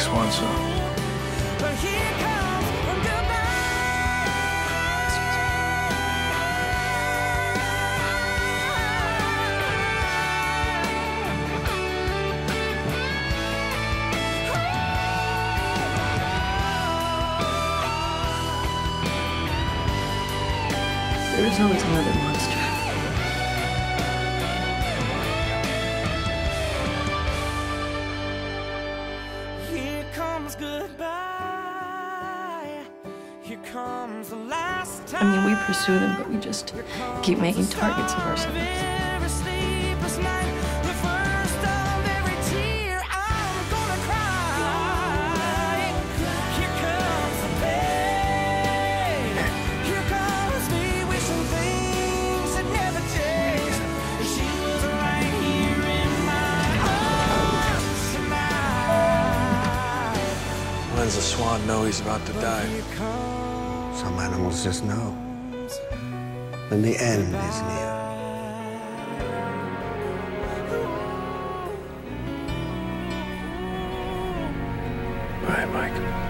swan song. But here comes There is always another monster. Comes goodbye. Here comes the last I mean, we pursue them, but we just keep making targets of ourselves. Does a swan know he's about to die? Some animals just know when the end is near. Bye, Mike.